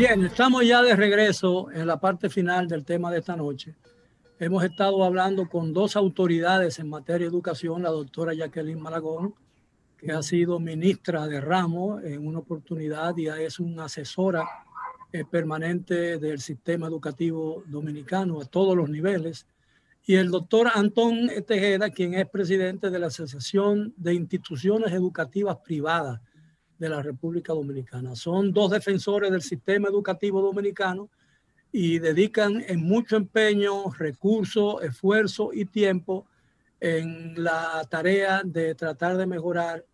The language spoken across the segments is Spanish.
Bien, estamos ya de regreso en la parte final del tema de esta noche. Hemos estado hablando con dos autoridades en materia de educación, la doctora Jacqueline Malagón, que ha sido ministra de ramo en una oportunidad y es una asesora eh, permanente del sistema educativo dominicano a todos los niveles, y el doctor Antón Tejeda, quien es presidente de la Asociación de Instituciones Educativas Privadas de la República Dominicana. Son dos defensores del sistema educativo dominicano y dedican en mucho empeño, recursos, esfuerzo y tiempo en la tarea de tratar de mejorar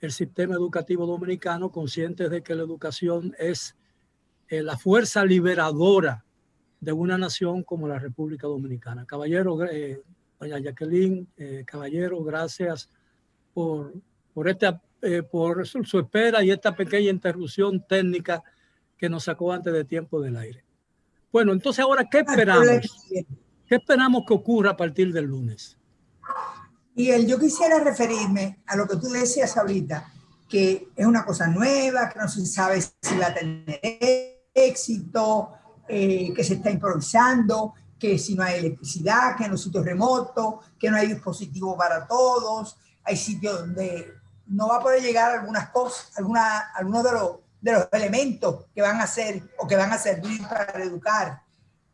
el sistema educativo dominicano, conscientes de que la educación es eh, la fuerza liberadora de una nación como la República Dominicana. Caballero, eh, doña Jacqueline, eh, caballero, gracias por, por, este, por su, su espera y esta pequeña interrupción técnica que nos sacó antes de tiempo del aire. Bueno, entonces ahora, ¿qué esperamos? ¿Qué esperamos que ocurra a partir del lunes? Y el, yo quisiera referirme a lo que tú decías ahorita, que es una cosa nueva, que no se sabe si va a tener éxito, eh, que se está improvisando, que si no hay electricidad, que en los sitios remotos, que no hay dispositivo para todos, hay sitios donde no va a poder llegar algunas cosas, alguna, algunos de los, de los elementos que van a ser o que van a servir para educar.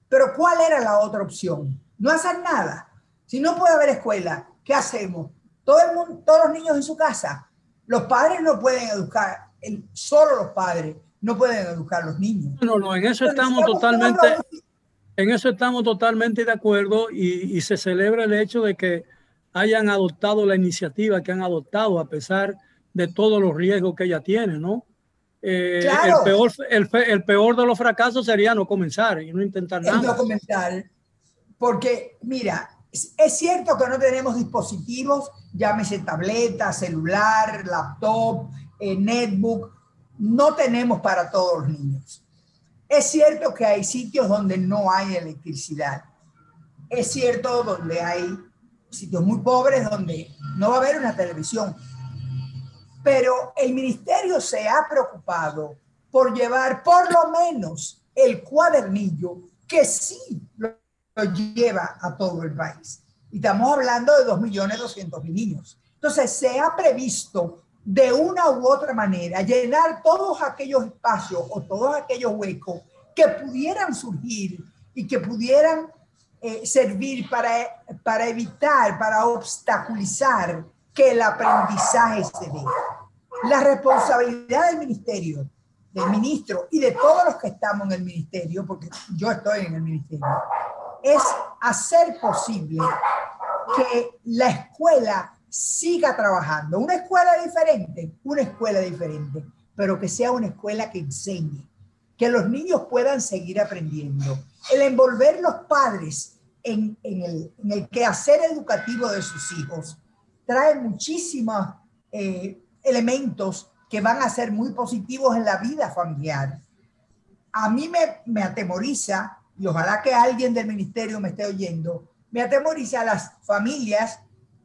Pero ¿cuál era la otra opción? No hacer nada. Si no puede haber escuela, ¿qué hacemos? Todo el mundo, todos los niños en su casa. Los padres no pueden educar, solo los padres no pueden educar a los niños. No, no, en eso estamos totalmente, en eso estamos totalmente de acuerdo y, y, se celebra el hecho de que hayan adoptado la iniciativa que han adoptado a pesar de todos los riesgos que ella tiene, ¿no? Eh, claro. el, peor, el, el, peor de los fracasos sería no comenzar y no intentar nada. No comenzar, porque mira, es, es cierto que no tenemos dispositivos, llámese tableta, celular, laptop, eh, netbook, no tenemos para todos los niños. Es cierto que hay sitios donde no hay electricidad. Es cierto donde hay sitios muy pobres donde no va a haber una televisión. Pero el ministerio se ha preocupado por llevar por lo menos el cuadernillo que sí lo, lleva a todo el país. Y estamos hablando de 2.200.000 niños. Entonces, se ha previsto de una u otra manera llenar todos aquellos espacios o todos aquellos huecos que pudieran surgir y que pudieran eh, servir para, para evitar, para obstaculizar que el aprendizaje se dé. La responsabilidad del ministerio, del ministro y de todos los que estamos en el ministerio, porque yo estoy en el ministerio, es hacer posible que la escuela siga trabajando. Una escuela diferente, una escuela diferente, pero que sea una escuela que enseñe, que los niños puedan seguir aprendiendo. El envolver los padres en, en, el, en el, quehacer educativo de sus hijos trae muchísimos eh, elementos que van a ser muy positivos en la vida familiar. A mí me, me atemoriza, y ojalá que alguien del ministerio me esté oyendo, me atemoriza a las familias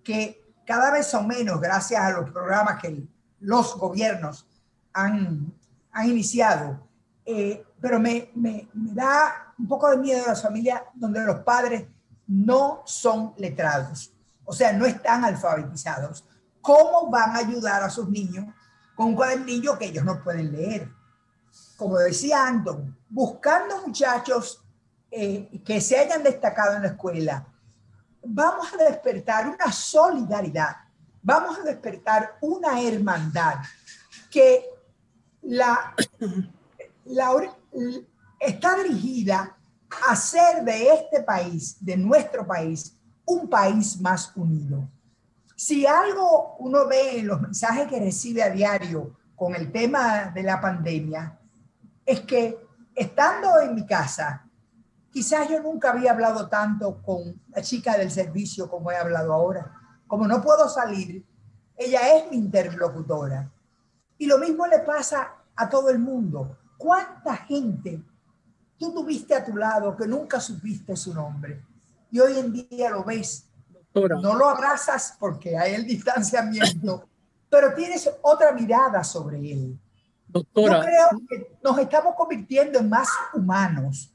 que cada vez son menos gracias a los programas que los gobiernos han, han iniciado. Eh, pero me, me, da un poco de miedo a las familias donde los padres no son letrados, o sea, no están alfabetizados. ¿Cómo van a ayudar a sus niños con un cuadernillo que ellos no pueden leer? Como decía Anton, buscando muchachos eh, que se hayan destacado en la escuela, vamos a despertar una solidaridad, vamos a despertar una hermandad que la, la, está dirigida a hacer de este país, de nuestro país, un país más unido. Si algo uno ve en los mensajes que recibe a diario con el tema de la pandemia, es que estando en mi casa, Quizás yo nunca había hablado tanto con la chica del servicio como he hablado ahora. Como no puedo salir, ella es mi interlocutora. Y lo mismo le pasa a todo el mundo. ¿Cuánta gente tú tuviste a tu lado que nunca supiste su nombre? Y hoy en día lo ves. No lo abrazas porque hay el distanciamiento, pero tienes otra mirada sobre él. Doctora. Yo creo que nos estamos convirtiendo en más humanos.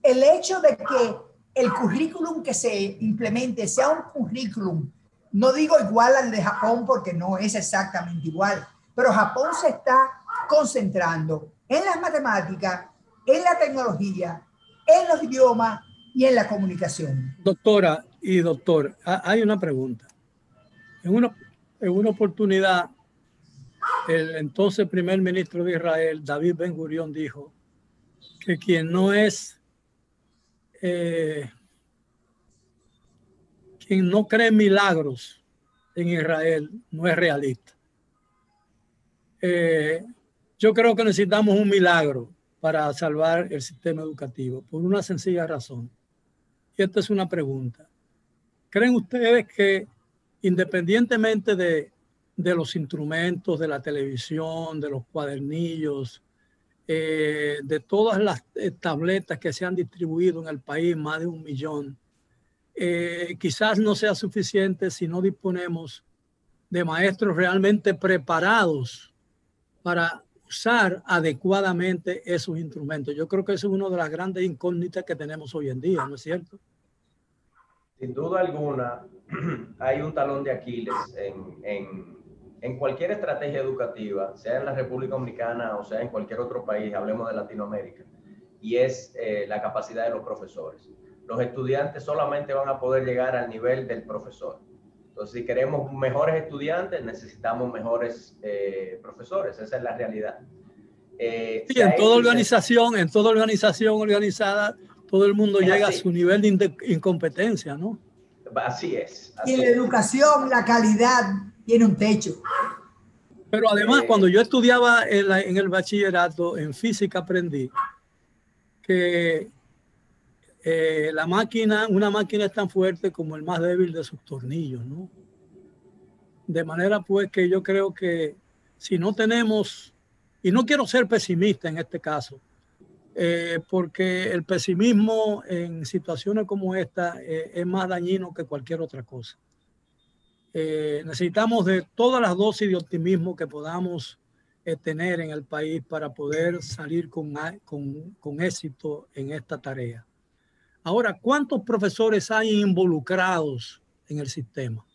El hecho de que el currículum que se implemente sea un currículum, no digo igual al de Japón porque no es exactamente igual, pero Japón se está concentrando en las matemáticas, en la tecnología, en los idiomas y en la comunicación. Doctora y doctor, hay una pregunta. En una, en una oportunidad, el entonces primer ministro de Israel, David Ben Gurión, dijo que quien no es, eh, quien no cree milagros en Israel, no es realista. Eh, yo creo que necesitamos un milagro para salvar el sistema educativo, por una sencilla razón. Y esta es una pregunta. ¿Creen ustedes que independientemente de, los instrumentos, de la televisión, de los cuadernillos, eh, de todas las eh, tabletas que se han distribuido en el país, más de un millón, eh, quizás no sea suficiente si no disponemos de maestros realmente preparados para usar adecuadamente esos instrumentos. Yo creo que eso es una de las grandes incógnitas que tenemos hoy en día, ¿no es cierto? Sin duda alguna, hay un talón de Aquiles en, en, cualquier estrategia educativa, sea en la República Dominicana o sea en cualquier otro país, hablemos de Latinoamérica, y es eh, la capacidad de los profesores. Los estudiantes solamente van a poder llegar al nivel del profesor. Entonces, si queremos mejores estudiantes, necesitamos mejores eh, profesores. Esa es la realidad. Eh, sí, en toda organización, en toda organización organizada, todo el mundo llega a su nivel de incompetencia, ¿no? Así es. y en la educación, la calidad tiene un techo. Pero además, eh, cuando yo estudiaba en, en, el bachillerato, en física aprendí que eh, la máquina, una máquina es tan fuerte como el más débil de sus tornillos, ¿no? De manera pues que yo creo que si no tenemos, y no quiero ser pesimista en este caso, eh, porque el pesimismo en situaciones como esta eh, es más dañino que cualquier otra cosa. necesitamos de todas las dosis de optimismo que podamos tener en el país para poder salir con, éxito en esta tarea. Ahora, ¿cuántos profesores hay involucrados en el sistema?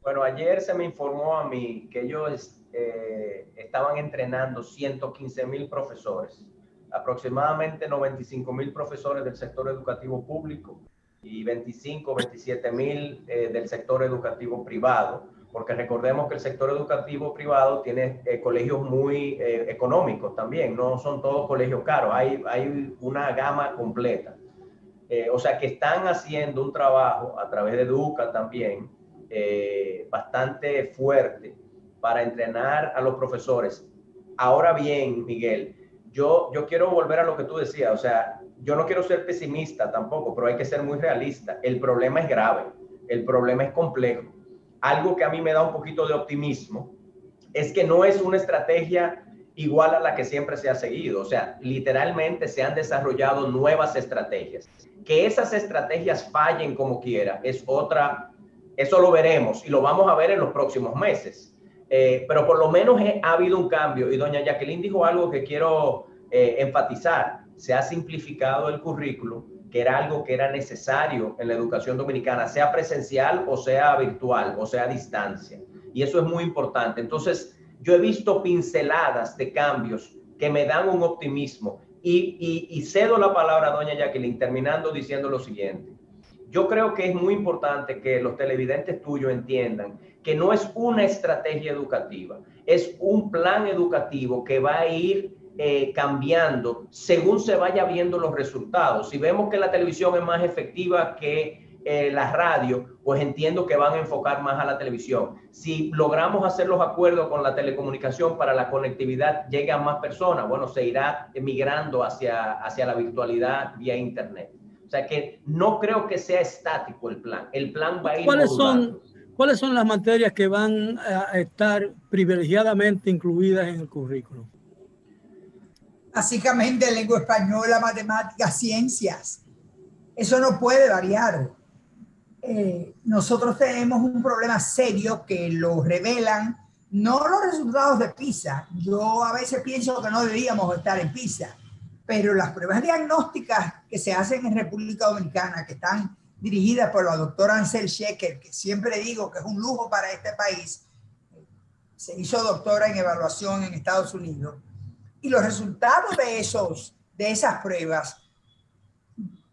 Bueno, ayer se me informó a mí que ellos eh, estaban entrenando 115 mil profesores, aproximadamente 95 mil profesores del sector educativo público y 25, 27 mil eh, del sector educativo privado, porque recordemos que el sector educativo privado tiene eh, colegios muy económicos también, no son todos colegios caros, hay, hay una gama completa. Eh, o sea que están haciendo un trabajo a través de Educa también eh, bastante fuerte para entrenar a los profesores. Ahora bien, Miguel, yo, yo quiero volver a lo que tú decías, o sea, yo no quiero ser pesimista tampoco, pero hay que ser muy realista. El problema es grave, el problema es complejo. Algo que a mí me da un poquito de optimismo es que no es una estrategia igual a la que siempre se ha seguido. O sea, literalmente se han desarrollado nuevas estrategias. Que esas estrategias fallen como quiera es otra, eso lo veremos y lo vamos a ver en los próximos meses. Eh, pero por lo menos ha habido un cambio y doña Jacqueline dijo algo que quiero eh, enfatizar. Se ha simplificado el currículo, que era algo que era necesario en la educación dominicana, sea presencial o sea virtual o sea a distancia. Y eso es muy importante. Entonces, yo he visto pinceladas de cambios que me dan un optimismo y, cedo la palabra a doña Jacqueline terminando diciendo lo siguiente. Yo creo que es muy importante que los televidentes tuyos entiendan que no es una estrategia educativa, es un plan educativo que va a ir eh, cambiando según se vaya viendo los resultados. Si vemos que la televisión es más efectiva que eh, la radio, pues entiendo que van a enfocar más a la televisión. Si logramos hacer los acuerdos con la telecomunicación para la conectividad llegue a más personas, bueno, se irá migrando hacia, hacia la virtualidad vía Internet. O sea que no creo que sea estático el plan. El plan va a ir. ¿Cuáles son, ¿Cuáles son las materias que van a estar privilegiadamente incluidas en el currículo? Básicamente lengua española, matemáticas, ciencias. Eso no puede variar. Eh, nosotros tenemos un problema serio que lo revelan no los resultados de PISA. Yo a veces pienso que no deberíamos estar en PISA, pero las pruebas diagnósticas que se hacen en República Dominicana, que están dirigidas por la doctora Ansel Shecker, que siempre digo que es un lujo para este país, se hizo doctora en evaluación en Estados Unidos, y los resultados de, esos, de esas pruebas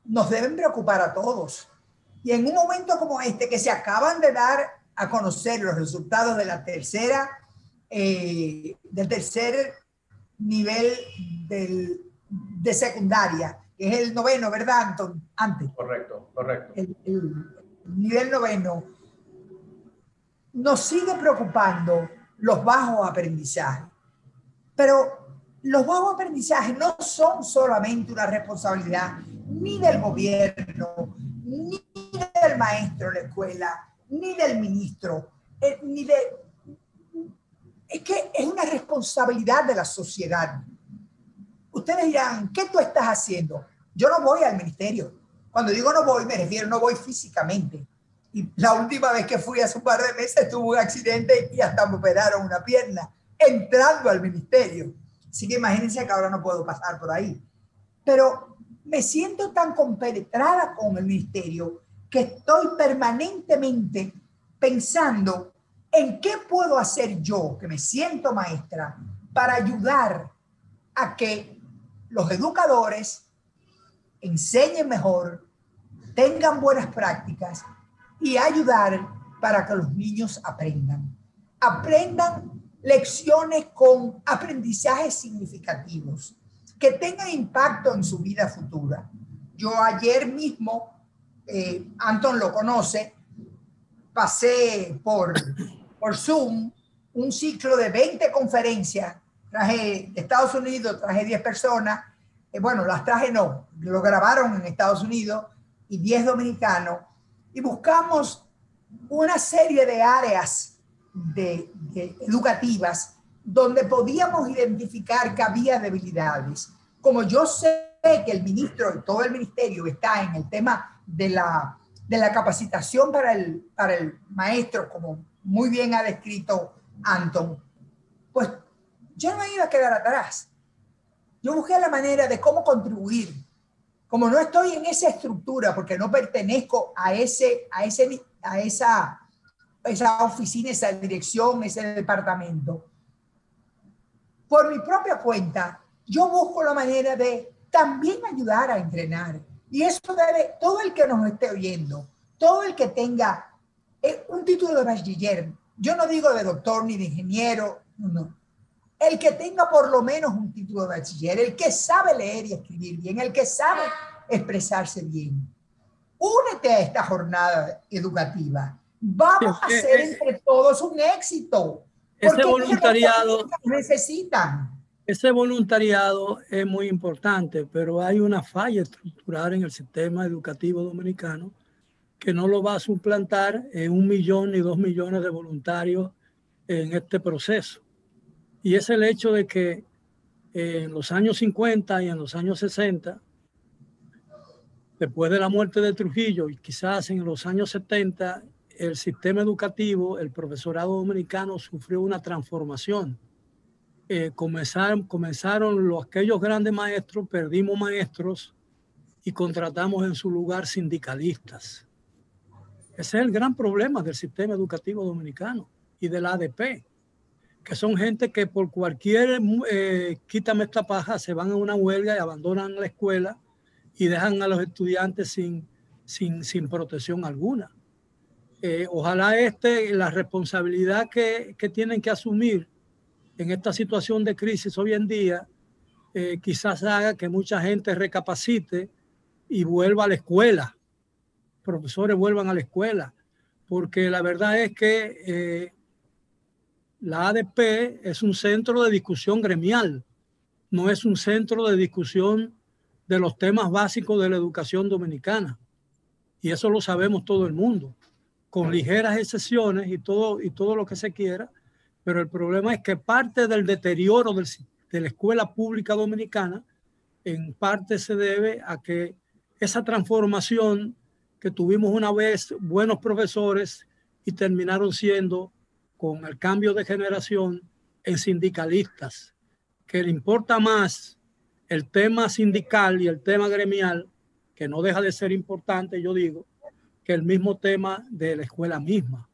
nos deben preocupar a todos. Y en un momento como este, que se acaban de dar a conocer los resultados de la tercera, eh, del tercer nivel del, de secundaria, que es el noveno, ¿verdad, Anton? Antes. Correcto, correcto. El, nivel noveno. Nos sigue preocupando los bajos aprendizajes. Pero los bajos aprendizajes no son solamente una responsabilidad ni del gobierno, del maestro la escuela, ni del ministro, eh, ni de... Es que es una responsabilidad de la sociedad. Ustedes dirán, ¿qué tú estás haciendo? Yo no voy al ministerio. Cuando digo no voy, me refiero, no voy físicamente. Y la última vez que fui hace un par de meses tuve un accidente y hasta me operaron una pierna entrando al ministerio. Así que imagínense que ahora no puedo pasar por ahí. Pero me siento tan compenetrada con el ministerio que estoy permanentemente pensando en qué puedo hacer yo, que me siento maestra, para ayudar a que los educadores enseñen mejor, tengan buenas prácticas y ayudar para que los niños aprendan. Aprendan lecciones con aprendizajes significativos que tengan impacto en su vida futura. Yo ayer mismo eh, Anton lo conoce, pasé por, por Zoom un ciclo de 20 conferencias, traje de Estados Unidos, traje 10 personas, eh, bueno, las traje no, lo grabaron en Estados Unidos y 10 dominicanos, y buscamos una serie de áreas de, educativas donde podíamos identificar que había debilidades. Como yo sé que el ministro y todo el ministerio está en el tema de la, de la capacitación para el, para el maestro, como muy bien ha descrito Anton, pues yo no me iba a quedar atrás. Yo busqué la manera de cómo contribuir. Como no estoy en esa estructura, porque no pertenezco a, ese, a, ese, a esa, esa oficina, esa dirección, ese departamento, por mi propia cuenta, yo busco la manera de también ayudar a entrenar y eso debe, todo el que nos esté oyendo, todo el que tenga eh, un título de bachiller, yo no digo de doctor ni de ingeniero, no, El que tenga por lo menos un título de bachiller, el que sabe leer y escribir bien, el que sabe expresarse bien. Únete a esta jornada educativa. Vamos a hacer entre todos un éxito. Ese voluntariado necesitan. Ese voluntariado es muy importante, pero hay una falla estructural en el sistema educativo dominicano que no lo va a suplantar en un millón y dos millones de voluntarios en este proceso. Y es el hecho de que en los años 50 y en los años 60, después de la muerte de Trujillo y quizás en los años 70, el sistema educativo, el profesorado dominicano sufrió una transformación eh, comenzaron, comenzaron los, aquellos grandes maestros, perdimos maestros y contratamos en su lugar sindicalistas. Ese es el gran problema del sistema educativo dominicano y del ADP, que son gente que por cualquier eh, quítame esta paja se van a una huelga y abandonan la escuela y dejan a los estudiantes sin, sin, sin protección alguna. Eh, ojalá este, la responsabilidad que, que tienen que asumir en esta situación de crisis hoy en día, eh, quizás haga que mucha gente recapacite y vuelva a la escuela, profesores vuelvan a la escuela, porque la verdad es que eh, la ADP es un centro de discusión gremial, no es un centro de discusión de los temas básicos de la educación dominicana. Y eso lo sabemos todo el mundo, con ligeras excepciones y todo, y todo lo que se quiera, pero el problema es que parte del deterioro de la escuela pública dominicana, en parte se debe a que esa transformación que tuvimos una vez buenos profesores y terminaron siendo con el cambio de generación en sindicalistas, que le importa más el tema sindical y el tema gremial, que no deja de ser importante, yo digo, que el mismo tema de la escuela misma.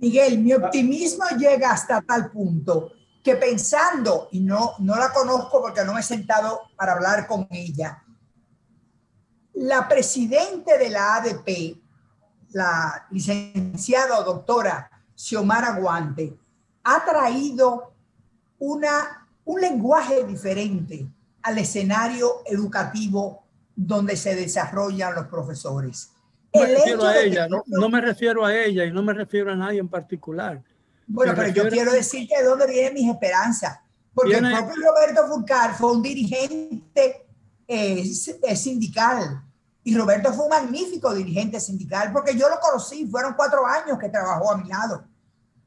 Miguel, mi optimismo llega hasta tal punto que pensando, y no, no la conozco porque no me he sentado para hablar con ella, la presidente de la ADP, la licenciada o doctora Xiomara Guante, ha traído una, un lenguaje diferente al escenario educativo donde se desarrollan los profesores. No me refiero a ella, no, me refiero a ella y no me refiero a nadie en particular. Bueno, pero yo quiero decir que de dónde vienen mis esperanzas. Porque el propio Roberto Furcar fue un dirigente eh, sindical. Y Roberto fue un magnífico dirigente sindical porque yo lo conocí, fueron cuatro años que trabajó a mi lado.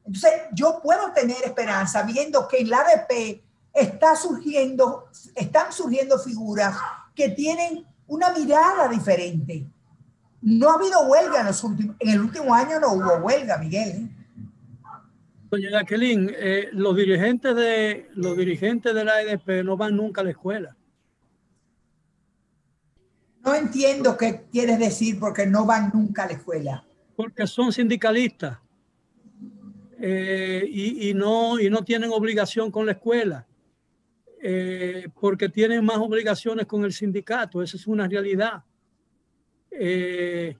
Entonces, yo puedo tener esperanza viendo que en la ADP está surgiendo, están surgiendo figuras que tienen una mirada diferente. No ha habido huelga en, los últimos, en el último año, no hubo huelga, Miguel. ¿eh? Doña Jacqueline, eh, los dirigentes de los dirigentes de la no van nunca a la escuela. No entiendo qué quieres decir porque no van nunca a la escuela. Porque son sindicalistas eh, y, no, y no tienen obligación con la escuela. Eh, porque tienen más obligaciones con el sindicato. Esa es una realidad. Eh,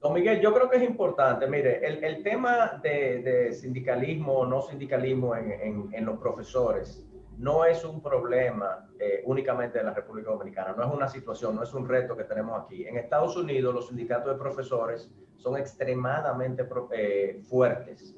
Don Miguel, yo creo que es importante. Mire, el, tema de, sindicalismo o no sindicalismo en los profesores no es un problema eh, únicamente de la República Dominicana, no es una situación, no es un reto que tenemos aquí. En Estados Unidos los sindicatos de profesores son extremadamente eh, fuertes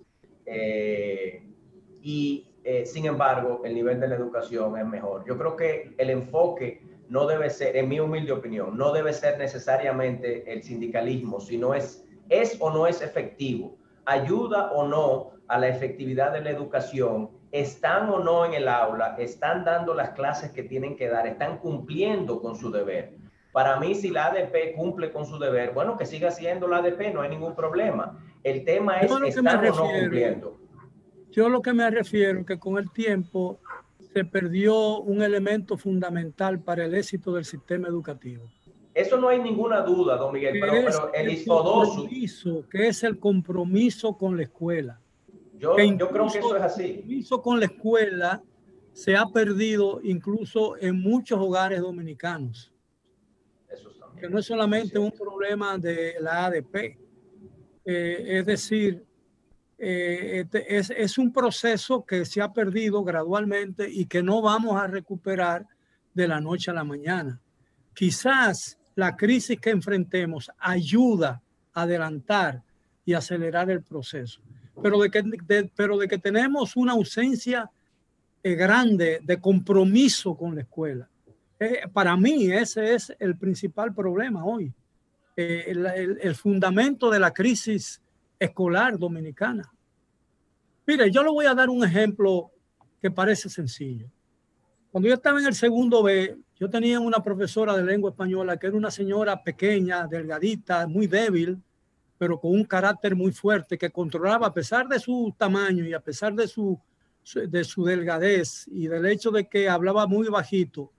y sin embargo el nivel de la educación es mejor. Yo creo que el enfoque no debe ser, en mi humilde opinión, no debe ser necesariamente el sindicalismo, sino es, es o no es efectivo, ayuda o no a la efectividad de la educación están o no en el aula, están dando las clases que tienen que dar, están cumpliendo con su deber. Para mí, si la ADP cumple con su deber, bueno, que siga siendo la ADP, no hay ningún problema. El tema es están o no cumpliendo. Yo lo que me refiero es que con el tiempo se perdió un elemento fundamental para el éxito del sistema educativo. Eso no hay ninguna duda, don Miguel, pero, el, el que es el compromiso con la escuela. Yo, creo que eso es así. El con la escuela se ha perdido incluso en muchos hogares dominicanos. Eso que no es solamente un problema de la ADP. Eh, es decir, eh, este es, es, un proceso que se ha perdido gradualmente y que no vamos a recuperar de la noche a la mañana. Quizás la crisis que enfrentemos ayuda a adelantar y acelerar el proceso pero de que, pero de que tenemos una ausencia eh, grande de compromiso con la escuela. Eh, para mí ese es el principal problema hoy, eh, el, el, fundamento de la crisis escolar dominicana. Mire, yo le voy a dar un ejemplo que parece sencillo. Cuando yo estaba en el segundo B, yo tenía una profesora de lengua española que era una señora pequeña, delgadita, muy débil, pero con un carácter muy fuerte que controlaba a pesar de su tamaño y a pesar de su, de su delgadez y del hecho de que hablaba muy bajito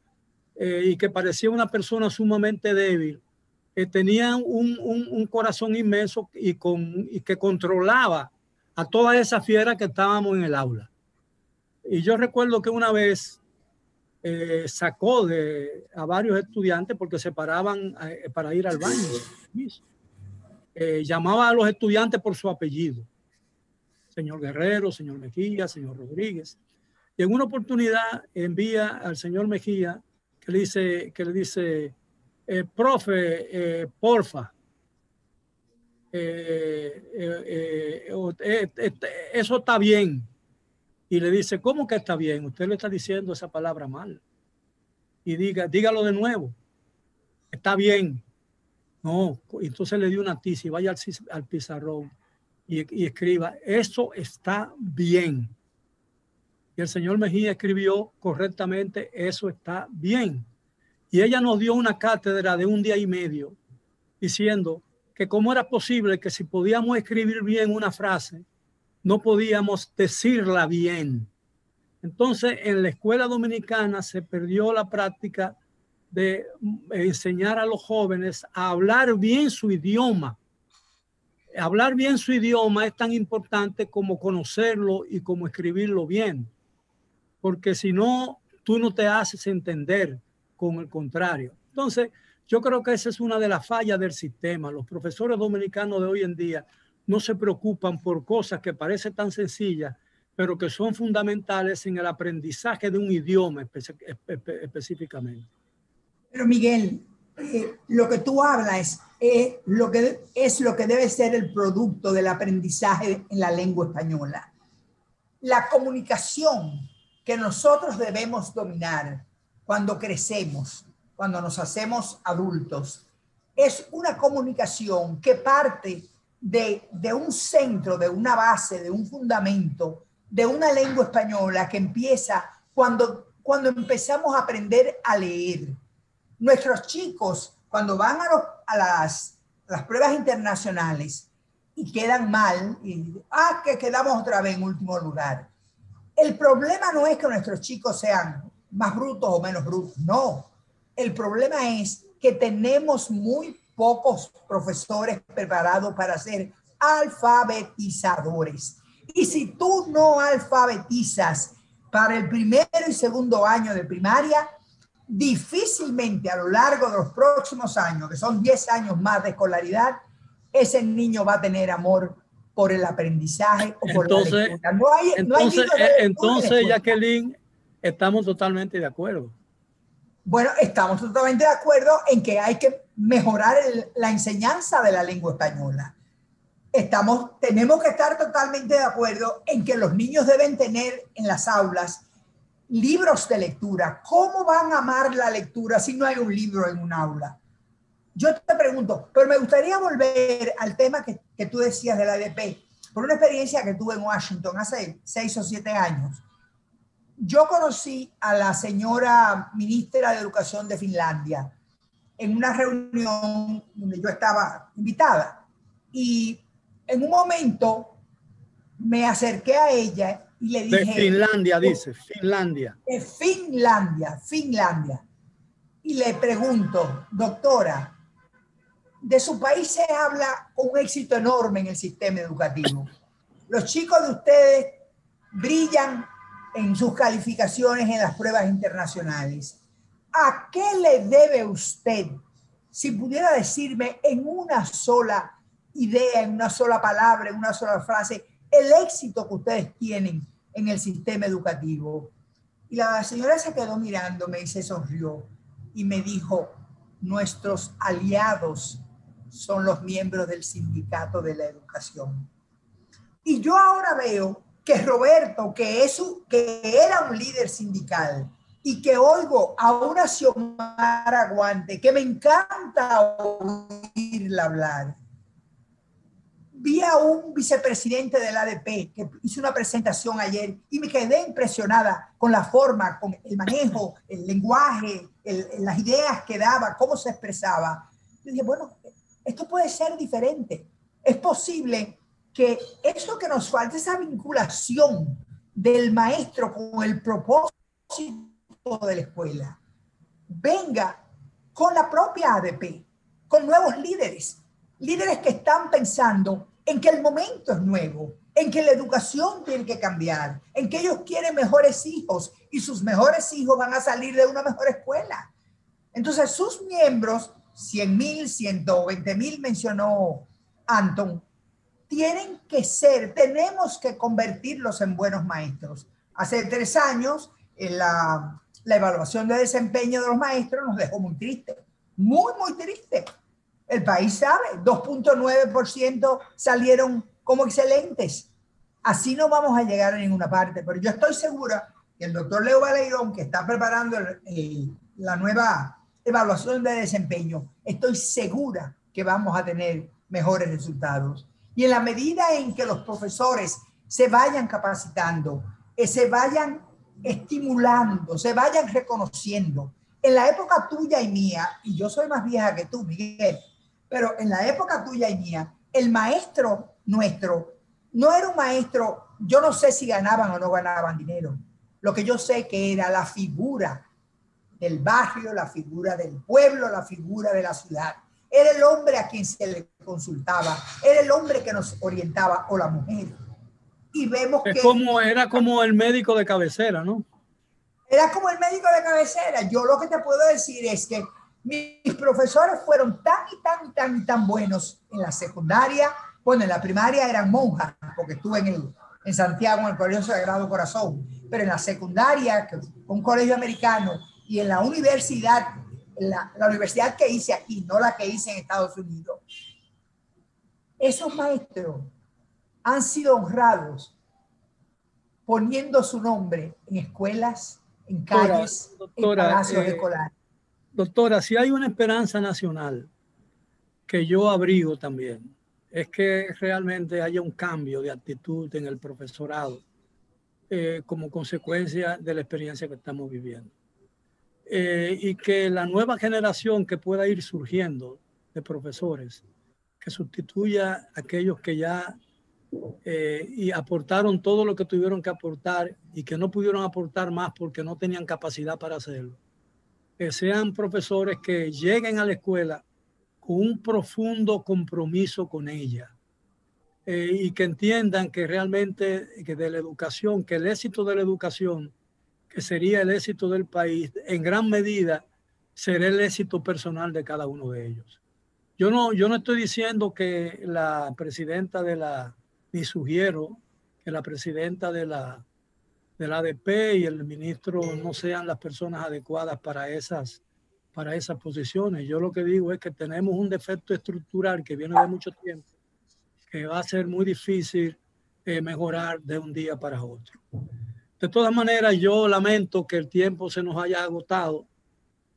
eh, y que parecía una persona sumamente débil, eh, tenía un, un, corazón inmenso y, con, y que controlaba a toda esa fiera que estábamos en el aula. Y yo recuerdo que una vez eh, sacó de, a varios estudiantes porque se paraban para ir al baño. Eh, llamaba a los estudiantes por su apellido. Señor Guerrero, señor Mejía, señor Rodríguez. Y en una oportunidad envía al señor Mejía que le dice, que le dice eh, profe, eh, porfa, eso está bien. Y le dice, ¿cómo que está bien? Usted le está diciendo esa palabra mal. Y diga, dígalo de nuevo. Está bien. No, entonces le dio una tiza y vaya al, pizarrón y, escriba, eso está bien. Y el señor Mejía escribió correctamente, eso está bien. Y ella nos dio una cátedra de un día y medio diciendo que cómo era posible que si podíamos escribir bien una frase, no podíamos decirla bien. Entonces, en la escuela dominicana se perdió la práctica de enseñar a los jóvenes a hablar bien su idioma. Hablar bien su idioma es tan importante como conocerlo y como escribirlo bien, porque si no, tú no te haces entender con el contrario. Entonces, yo creo que esa es una de las fallas del sistema. Los profesores dominicanos de hoy en día no se preocupan por cosas que parecen tan sencillas, pero que son fundamentales en el aprendizaje de un idioma específicamente. Pero Miguel, eh, lo que tú hablas es, lo que, es lo que debe ser el producto del aprendizaje en la lengua española. La comunicación que nosotros debemos dominar cuando crecemos, cuando nos hacemos adultos, es una comunicación que parte de, de, un centro, de una base, de un fundamento, de una lengua española que empieza cuando, cuando empezamos a aprender a leer. Nuestros chicos, cuando van a, a las, las pruebas internacionales y quedan mal, y, ah, que quedamos otra vez en último lugar. El problema no es que nuestros chicos sean más brutos o menos brutos, no. El problema es que tenemos muy pocos profesores preparados para ser alfabetizadores. Y si tú no alfabetizas para el primero y segundo año de primaria, difícilmente a lo largo de los próximos años, que son 10 años más de escolaridad, ese niño va a tener amor por el aprendizaje o por entonces, la lectura. No hay, entonces, no hay eh, entonces Jacqueline, estamos totalmente de acuerdo. Bueno, estamos totalmente de acuerdo en que hay que mejorar la enseñanza de la lengua española. Estamos, tenemos que estar totalmente de acuerdo en que los niños deben tener en las aulas libros de lectura. ¿Cómo van a amar la lectura si no hay un libro en un aula? Yo te pregunto, pero me gustaría volver al tema que, que tú decías de la ADP, por una experiencia que tuve en Washington hace seis o siete años yo conocí a la señora ministra de Educación de Finlandia en una reunión donde yo estaba invitada y en un momento me acerqué a ella y le dije... De Finlandia, dice, Finlandia. De Finlandia, Finlandia. Y le pregunto, doctora, de su país se habla con un éxito enorme en el sistema educativo. Los chicos de ustedes brillan en sus calificaciones en las pruebas internacionales. ¿A qué le debe usted, si pudiera decirme en una sola idea, en una sola palabra, en una sola frase, el éxito que ustedes tienen en el sistema educativo? Y la señora se quedó mirándome y se sonrió y me dijo, nuestros aliados son los miembros del sindicato de la educación. Y yo ahora veo que Roberto, que, es que era un líder sindical y que oigo a una Xiomara Aguante, que me encanta oírla hablar. Vi a un vicepresidente del ADP que hizo una presentación ayer y me quedé impresionada con la forma, con el manejo, el lenguaje, las ideas que daba, cómo se expresaba. Yo dije, bueno, esto puede ser diferente. Es posible que eso que nos falta, esa vinculación del maestro con el propósito de la escuela, venga con la propia ADP, con nuevos líderes, líderes que están pensando en que el momento es nuevo, en que la educación tiene que cambiar, en que ellos quieren mejores hijos y sus mejores hijos van a salir de una mejor escuela. Entonces sus miembros, 100 mil, 120 mil mencionó Anton, tienen que ser, tenemos que convertirlos en buenos maestros. Hace tres años, en la, la evaluación de desempeño de los maestros nos dejó muy triste, muy, muy triste. El país sabe, 2.9% salieron como excelentes. Así no vamos a llegar a ninguna parte, pero yo estoy segura que el doctor Leo Baleirón, que está preparando la nueva evaluación de desempeño, estoy segura que vamos a tener mejores resultados. Y en la medida en que los profesores se vayan capacitando, eh, se vayan estimulando, se vayan reconociendo, en la época tuya y mía, y yo soy más vieja que tú, Miguel, pero en la época tuya y mía, el maestro nuestro no era un maestro, yo no sé si ganaban o no ganaban dinero. Lo que yo sé que era la figura del barrio, la figura del pueblo, la figura de la ciudad. Era el hombre a quien se le consultaba, era el hombre que nos orientaba o la mujer. Y vemos que... Como, era como el médico de cabecera, ¿no? Era como el médico de cabecera. Yo lo que te puedo decir es que mis profesores fueron tan y tan y tan y tan buenos en la secundaria. Bueno, en la primaria eran monjas, porque estuve en, el, en Santiago, en el Colegio Sagrado Corazón. Pero en la secundaria, un colegio americano, y en la universidad, la, la universidad que hice aquí, no la que hice en Estados Unidos, esos maestros han sido honrados poniendo su nombre en escuelas, en calles, doctora, en palacios eh, Doctora, si hay una esperanza nacional que yo abrigo también, es que realmente haya un cambio de actitud en el profesorado eh, como consecuencia de la experiencia que estamos viviendo. Eh, y que la nueva generación que pueda ir surgiendo de profesores, que sustituya a aquellos que ya eh, y aportaron todo lo que tuvieron que aportar y que no pudieron aportar más porque no tenían capacidad para hacerlo. Que sean profesores que lleguen a la escuela con un profundo compromiso con ella eh, y que entiendan que realmente que de la educación, que el éxito de la educación, que sería el éxito del país, en gran medida será el éxito personal de cada uno de ellos. Yo no, yo no estoy diciendo que la presidenta de la ni sugiero que la presidenta de la, de la ADP y el ministro no sean las personas adecuadas para esas, para esas posiciones. Yo lo que digo es que tenemos un defecto estructural que viene de mucho tiempo, que va a ser muy difícil eh, mejorar de un día para otro. De todas maneras, yo lamento que el tiempo se nos haya agotado,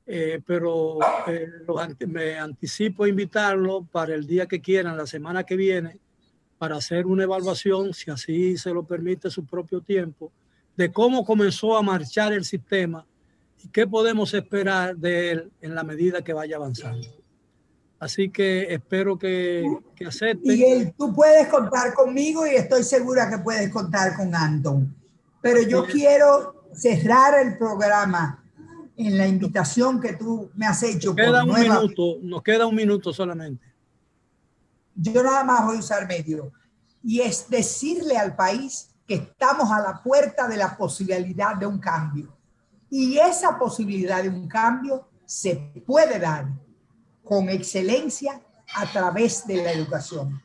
eh, pero eh, me anticipo a invitarlo para el día que quieran, la semana que viene, para hacer una evaluación, si así se lo permite su propio tiempo, de cómo comenzó a marchar el sistema y qué podemos esperar de él en la medida que vaya avanzando. Así que espero que, que. Miguel, tú puedes contar conmigo y estoy segura que puedes contar con Anton. Pero yo quiero cerrar el programa en la invitación que tú me has hecho. Nos queda un minuto, nos queda un minuto solamente. Yo nada más voy a usar medio. Y es decirle al país que estamos a la puerta de la posibilidad de un cambio. Y esa posibilidad de un cambio se puede dar con excelencia a través de la educación.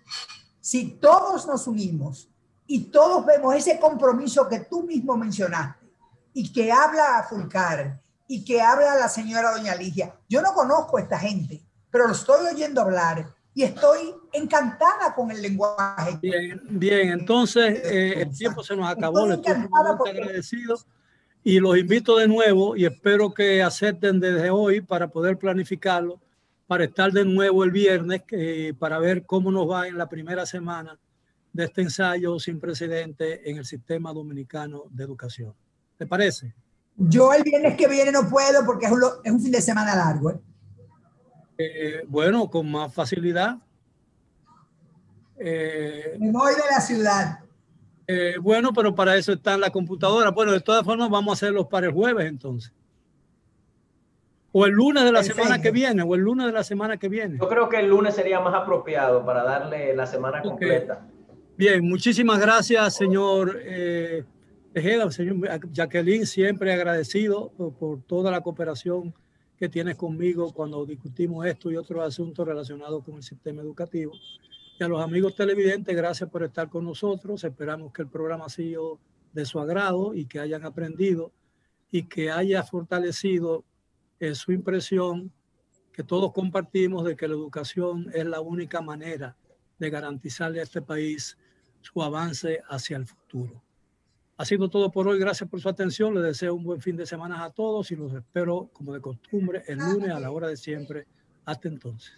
Si todos nos unimos y todos vemos ese compromiso que tú mismo mencionaste y que habla a Fulcar y que habla la señora doña Ligia, yo no conozco a esta gente, pero lo estoy oyendo hablar y estoy encantada con el lenguaje. Bien, bien, entonces eh, el tiempo se nos acabó, le estoy muy agradecido y los invito de nuevo y espero que acepten desde hoy para poder planificarlo, para estar de nuevo el viernes, para ver cómo nos va en la primera semana de este ensayo sin precedente en el sistema dominicano de educación. ¿Te parece? Yo el viernes que viene no puedo porque es un, es un fin de semana largo. ¿eh? Eh, bueno, con más facilidad. Eh, Me voy de la ciudad. Eh, bueno, pero para eso está en la computadora. Bueno, de todas formas, vamos a hacerlos para el jueves entonces. O el lunes de la semana que viene, o el lunes de la semana que viene. Yo creo que el lunes sería más apropiado para darle la semana completa. Bien, muchísimas gracias, señor eh, Tejeda, señor Jacqueline, siempre agradecido por, por toda la cooperación que tienes conmigo cuando discutimos esto y otros asuntos relacionados con el sistema educativo. Y a los amigos televidentes, gracias por estar con nosotros. Esperamos que el programa ha sido de su agrado y que hayan aprendido y que haya fortalecido en su impresión que todos compartimos de que la educación es la única manera de garantizarle a este país su avance hacia el futuro. Ha sido todo por hoy. Gracias por su atención. Les deseo un buen fin de semana a todos y los espero, como de costumbre, el lunes a la hora de siempre. Hasta entonces.